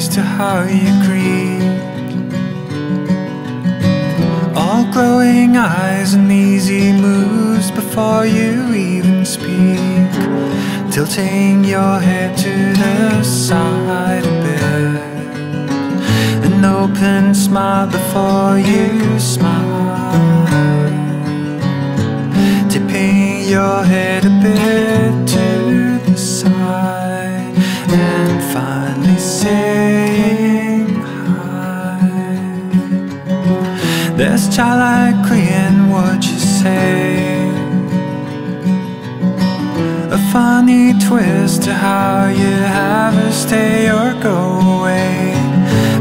trees to how you greet. All glowing eyes and easy moves before you even speak. Tilting your head to the side a bit. An open smile before you smile. Tipping your head There's childlike in what you say. A funny twist to how you have her stay or go away.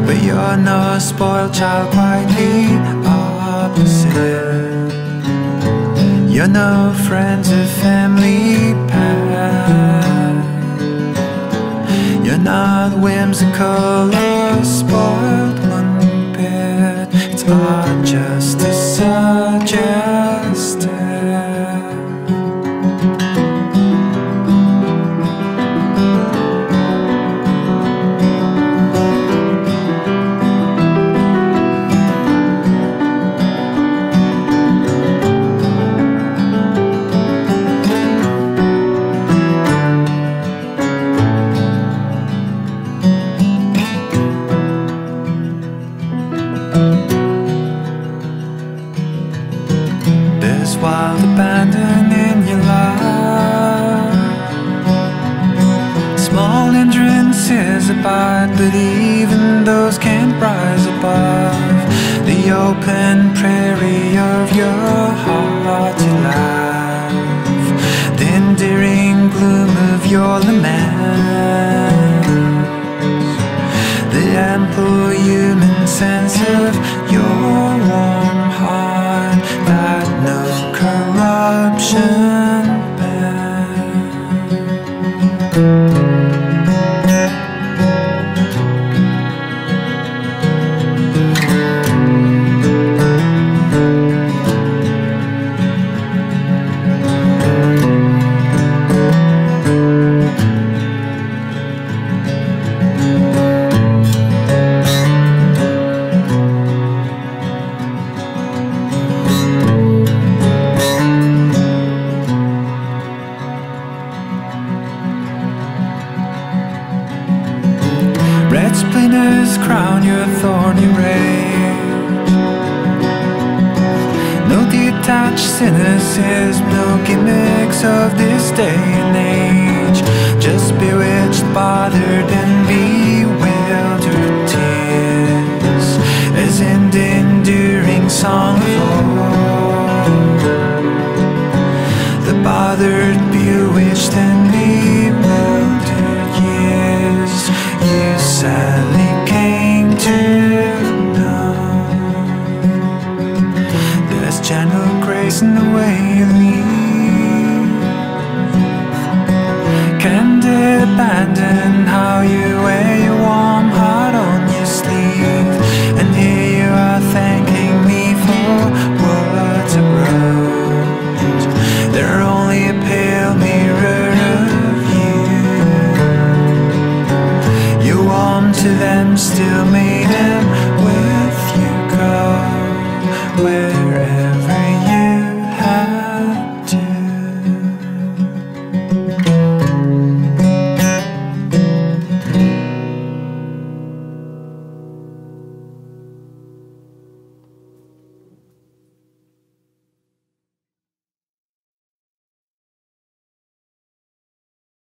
But you're no spoiled child, quite the opposite. You're no friends or family pet. You're not whimsical or spoiled one bit. It's just Small hindrances abide, but even those can't rise above the open prairie of your hearty life. The endearing gloom of your lament. The ample human sense of your warm heart that no corruption Splinters crown your thorny rage. No detached cynicism, no gimmicks of this day and age. Just bewitched, bothered, and bewildered tears, as in enduring song of old. Gentle grace in the way you lead. Can't abandon how you wear your warm heart on your sleeve. And here you are thanking me for words wrote. They're only a pale mirror of you. You warm to them, still made them with you go. Where